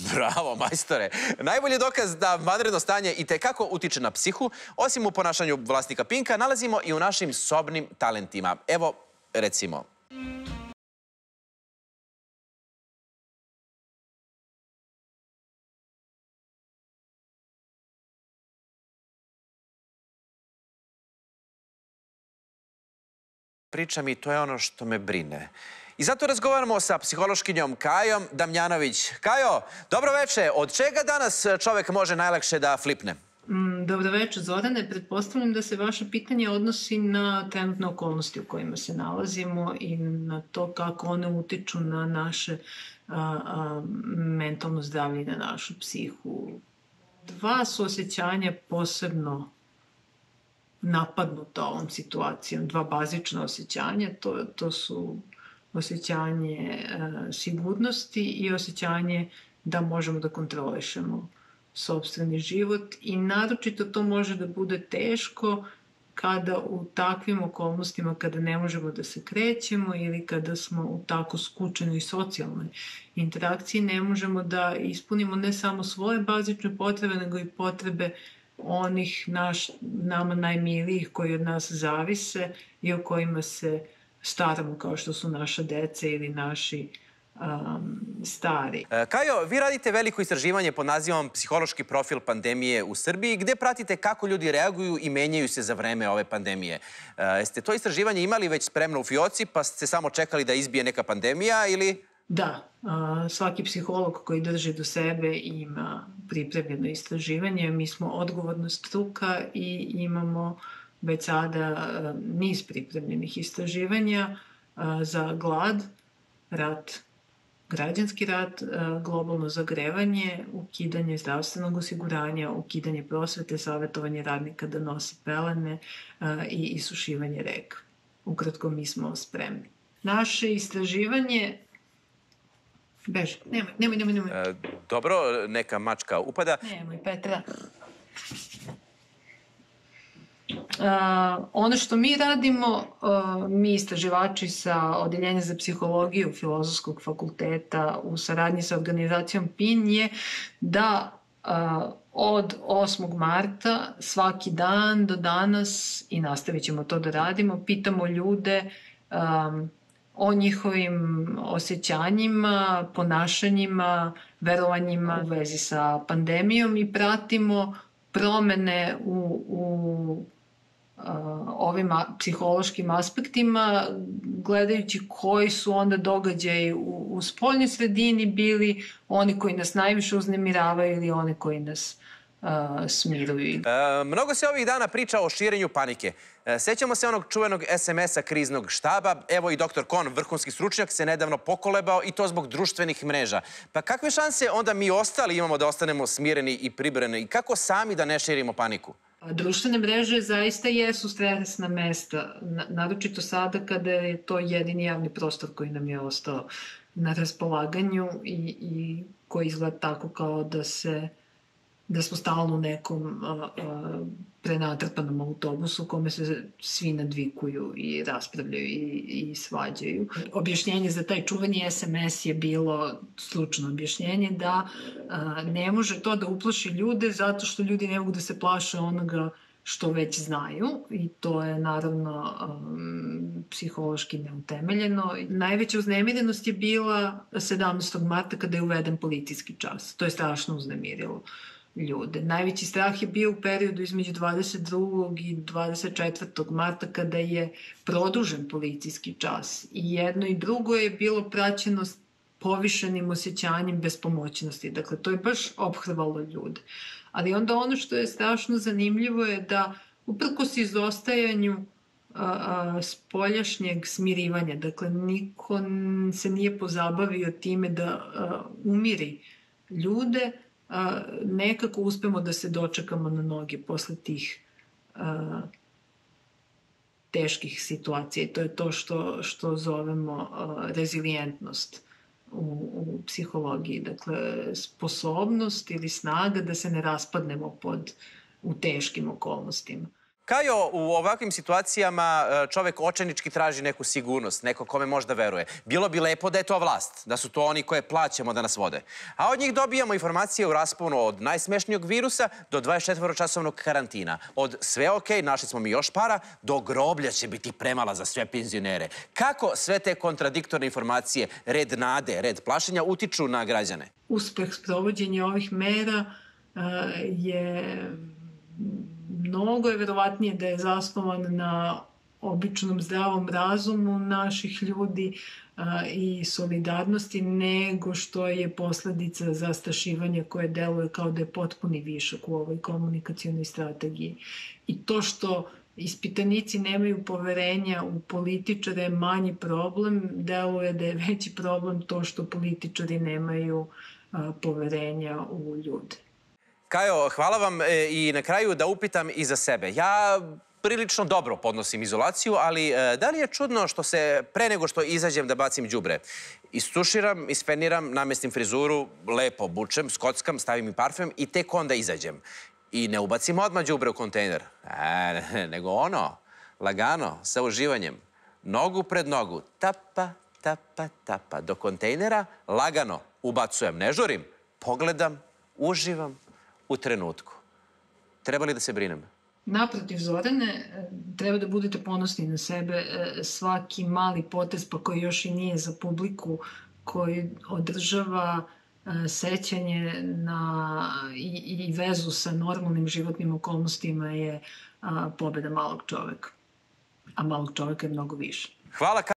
Bravo, majstore. Najbolji dokaz da vanredno stanje i tekako utiče na psihu, osim u ponašanju vlasnika Pinka, nalazimo i u našim sobnim talentima. Evo, recimo, pričam i to je ono što me brine. I zato razgovaramo sa psihološkinjom Kajom Damjanović. Kajo, dobro veče. Od čega danas čovek može najlakše da flipne? Mm, dobro večer, Zorane. Pretpostavljam da se vaše pitanje odnosi na trenutne okolnosti u kojima se nalazimo i na to kako one utiču na naše mentalno zdravlje i na našu psihu. Dva su osjećanja posebno napadnuta ovom situacijom. Dva bazična osjećanja, to, to su osjećanje e, sigurnosti i osjećanje da možemo da kontrolišemo sobstveni život i naročito to može da bude teško kada u takvim okolnostima kada ne možemo da se krećemo ili kada smo u tako skučenoj socijalnoj interakciji ne možemo da ispunimo ne samo svoje bazične potrebe nego i potrebe onih naš, nama najmilijih koji od nas zavise i o kojima se staramo kao što su naša deca ili naši um, stari. E, Kajo, vi radite veliko istraživanje pod nazivom Psihološki profil pandemije u Srbiji, gde pratite kako ljudi reaguju i menjaju se za vreme ove pandemije. E, jeste to istraživanje imali već spremno u fioci, pa ste samo čekali da izbije neka pandemija ili... Da, svaki psiholog koji drži do sebe ima pripremljeno istraživanje. Mi smo odgovorna struka i imamo već sada niz pripremljenih istraživanja za glad, rat, građanski rat, globalno zagrevanje, ukidanje zdravstvenog osiguranja, ukidanje prosvete, savjetovanje radnika da nosi pelene i isušivanje reka. Ukratko, mi smo spremni. Naše istraživanje Beži, nemoj, nemoj, nemoj. nemoj. E, dobro, neka mačka upada. Nemoj, Petra. Ono što mi radimo, uh, mi istraživači sa Odeljenja za psihologiju Filozofskog fakulteta u saradnji sa organizacijom PIN je da uh, od 8. marta svaki dan do danas i nastavit ćemo to da radimo, pitamo ljude um, o njihovim osjećanjima, ponašanjima, verovanjima u vezi sa pandemijom i pratimo promene u, u ovim psihološkim aspektima, gledajući koji su onda događaji u, u spoljnoj sredini bili oni koji nas najviše uznemiravaju ili oni koji nas uh, smiruju. E, mnogo se ovih dana priča o širenju panike. E, sećamo se onog čuvenog SMS-a kriznog štaba. Evo i doktor Kon, vrhunski stručnjak, se nedavno pokolebao i to zbog društvenih mreža. Pa kakve šanse onda mi ostali imamo da ostanemo smireni i pribrani i kako sami da ne širimo paniku? Društvene mreže zaista jesu stresna mesta, naročito sada kada je to jedini javni prostor koji nam je ostao na raspolaganju i, i koji izgleda tako kao da se da smo stalno u nekom a, a, prenatrpanom autobusu kome se svi nadvikuju i raspravljaju i, i svađaju. Objašnjenje za taj čuveni SMS je bilo stručno objašnjenje da a, ne može to da uplaši ljude zato što ljudi ne mogu da se plaše onoga što već znaju i to je naravno um, psihološki neutemeljeno. Najveća uznemirenost je bila 17. marta kada je uveden policijski čas. To je strašno uznemirilo. Uh, ljude. Najveći strah je bio u periodu između 22. i 24. marta kada je produžen policijski čas. I jedno i drugo je bilo praćeno povišenim osjećanjem bespomoćnosti. Dakle, to je baš obhrvalo ljude. Ali onda ono što je strašno zanimljivo je da uprkos izostajanju a, a, spoljašnjeg smirivanja, dakle, niko se nije pozabavio time da a, umiri ljude, nekako uspemo da se dočekamo na noge posle tih a, teških situacija i to je to što, što zovemo a, rezilijentnost u, u psihologiji. Dakle, sposobnost ili snaga da se ne raspadnemo pod, u teškim okolnostima. Kajo, u ovakvim situacijama e, čovek očajnički traži neku sigurnost, neko kome možda veruje. Bilo bi lepo da je to vlast, da su to oni koje plaćamo da nas vode. A od njih dobijamo informacije u rasponu od najsmešnijog virusa do 24-časovnog karantina. Od sve ok, našli smo mi još para, do groblja će biti premala za sve penzionere. Kako sve te kontradiktorne informacije, red nade, red plašenja, utiču na građane? Uspeh sprovođenja ovih mera uh, je mnogo je verovatnije da je zasnovan na običnom zdravom razumu naših ljudi a, i solidarnosti nego što je posledica zastrašivanja koje deluje kao da je potpuni višak u ovoj komunikacijonoj strategiji. I to što ispitanici nemaju poverenja u političare je manji problem, deluje da je veći problem to što političari nemaju a, poverenja u ljude. Kajo, hvala vam e, i na kraju da upitam i za sebe. Ja prilično dobro podnosim izolaciju, ali e, da li je čudno što se pre nego što izađem da bacim đubre, istuširam, ispeniram, namestim frizuru, lepo obučem, skockam, stavim i parfem i tek onda izađem. I ne ubacim odmah đubre u kontejner, e, ne, nego ono, lagano, sa uživanjem, nogu pred nogu, tapa, tapa, tapa, do kontejnera, lagano ubacujem, ne žurim, pogledam, uživam, u trenutku. Treba li da se brinem? Naprotiv, Zorane, treba da budete ponosni na sebe. E, svaki mali potez, pa koji još i nije za publiku, koji održava e, sećanje na, i, i vezu sa normalnim životnim okolnostima je a, pobeda malog čoveka. A malog čoveka je mnogo više. Hvala